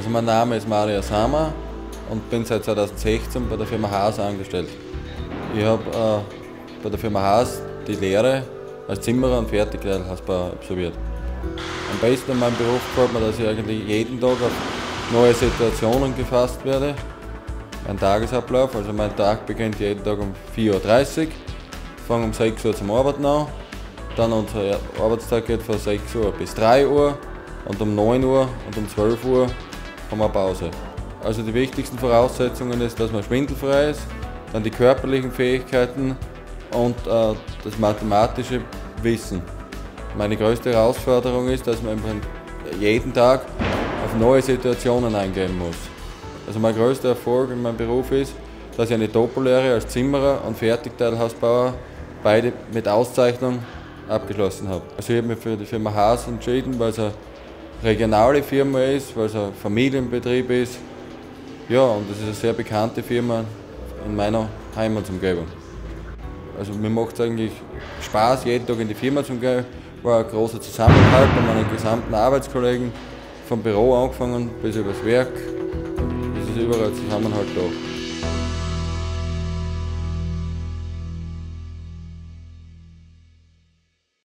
Also mein Name ist Mario Sama und bin seit 2016 bei der Firma Haas angestellt. Ich habe äh, bei der Firma Haas die Lehre als Zimmerer und Fertigteilhausbauer absolviert. Am besten in meinem Beruf gefällt mir, dass ich eigentlich jeden Tag auf neue Situationen gefasst werde. Mein Tagesablauf, also mein Tag beginnt jeden Tag um 4.30 Uhr, fange um 6 Uhr zum Arbeiten an, dann unser Arbeitstag geht von 6 Uhr bis 3 Uhr und um 9 Uhr und um 12 Uhr haben wir Pause. Also die wichtigsten Voraussetzungen ist, dass man schwindelfrei ist, dann die körperlichen Fähigkeiten und äh, das mathematische Wissen. Meine größte Herausforderung ist, dass man jeden Tag auf neue Situationen eingehen muss. Also mein größter Erfolg in meinem Beruf ist, dass ich eine Doppellehre als Zimmerer und Fertigteilhausbauer beide mit Auszeichnung abgeschlossen habe. Also ich habe mich für die Firma Haas entschieden, weil es eine regionale Firma ist, weil es ein Familienbetrieb ist. Ja, und es ist eine sehr bekannte Firma in meiner Heimatsumgebung. Also mir macht es eigentlich Spaß, jeden Tag in die Firma zu gehen. War ein großer Zusammenhalt bei meinen gesamten Arbeitskollegen, vom Büro angefangen bis über das Werk. Es ist überall Zusammenhalt da.